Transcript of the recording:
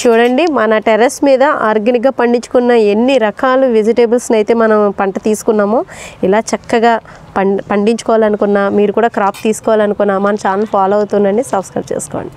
చూడండి మన టెర్రస్ మీద ఆర్గానిక్గా పండించుకున్న ఎన్ని రకాల వెజిటేబుల్స్ని అయితే మనం పంట తీసుకున్నామో ఇలా చక్కగా పండ్ పండించుకోవాలనుకున్నా మీరు కూడా క్రాప్ తీసుకోవాలనుకున్నా మన ఛానల్ ఫాలో అవుతుండండి సబ్స్క్రైబ్ చేసుకోండి.